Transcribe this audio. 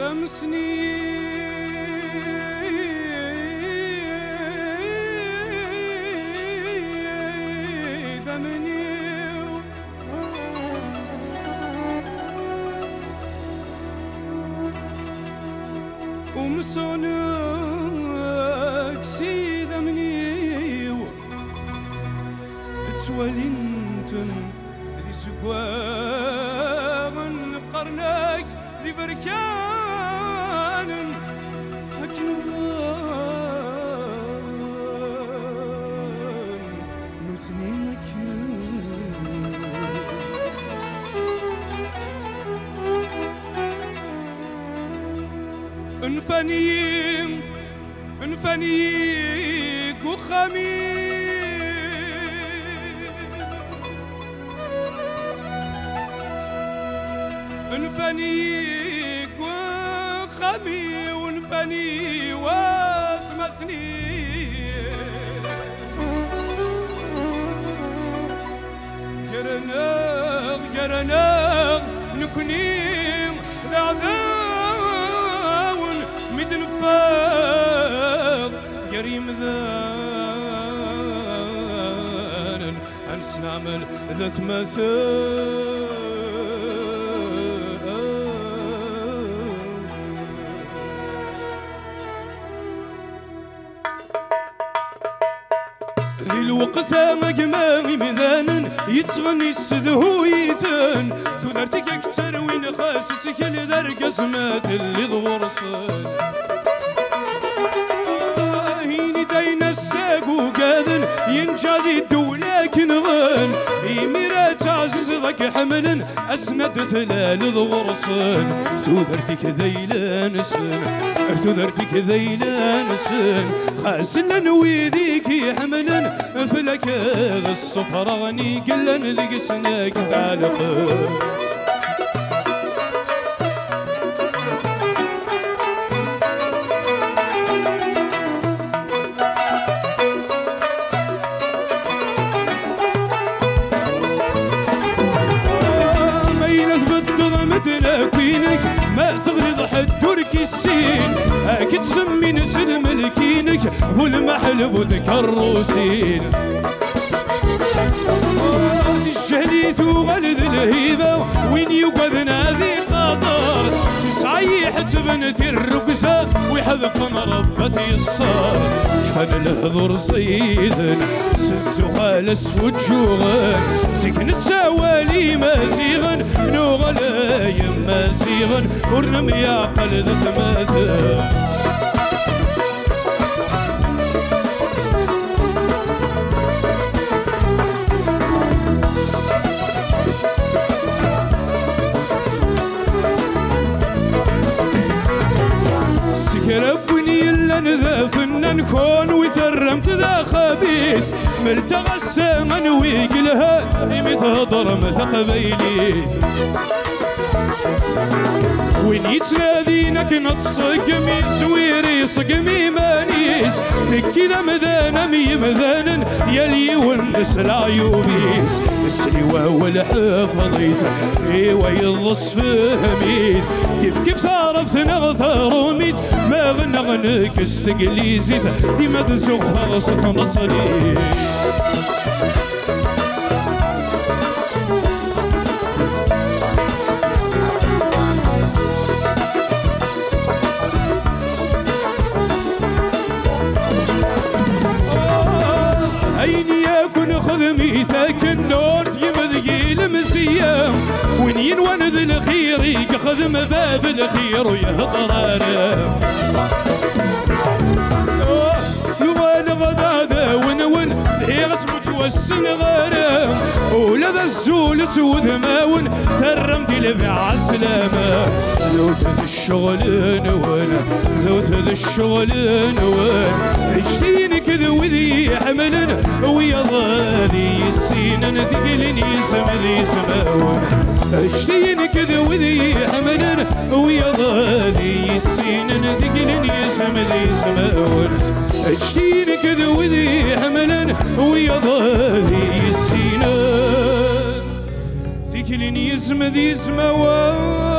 سمسني ثمني ومصونك سيد مني تسوالينتن ذي سقوان قرنك. ذي بركان أكنوان نثنينك انفنيم انفنيك وخمي انفنيك وخمي وانفني وثمثني جرناغ جرناغ نكنيم ذعذاون مدن فاغ قريم ذان أنس نعمل ذات ذي الوقت مقمامي مذانا يتغني السذهويتان ثنرتك أكتر وين خاستك لذرق اسمات اللي ضورسان هيني داين الساق وقاذن ينجادي الدولة كنغان. تعزز ذاك حملا اسند تلال ضورسان ثودرتك ذيلان سن ثودرتك ذيلان سن خاسلا ويديك يحملا فلك الصفر غني قلن ذيك تعلق. ما تغرض حد تركي السين أكيد سمي نسل ملكينك والمحل وذكر روسين الجهليت وغلذ الهيبة وين يقبنا حتبنت الرقصة ويحذف ربة الصار كان الهضر صيدا سزوها لسود جوغان سكن السوالي مازيغن نوغلا يما زيغن ورنم يا قلد ثماثا سكربني إلا نذا فنان نكون وترمت ذا خبيث. ملتغى السمن ويقلها متهضر مثق بيليت وين يتنادينك نتصقمي سويري صقمي مانيس نكي ذا مذانا مي مذانا يلي ونس العيوبيس السلوى والحفظيت إيوا يضص فهميت كيف كيف تعرف نغثر وميت ما غنغنك استقليزيت ديما تزوخ غصف مصري عيني يكون خدميتك النور يمذقي المسيام وين ذي الخير يخدم باب الخير ويهضر أنا يوان غدا ذا ون ون هي غسمت والسن غرام ولا ذا الزول سود ماون ثرم دي مع السلامة لو تذ الشغل نوان لو تذ الشغل نوان. اشتين كذا وذي حملا ويا ضالي السين ذقلن يسم ذي سماون. اشتين كذا وذي حملا ويا ضالي السين ذقلن يسم ذي سماون اشتين كذا وذي حملا ويا ضالي السين ذكلن يسم ذي سماون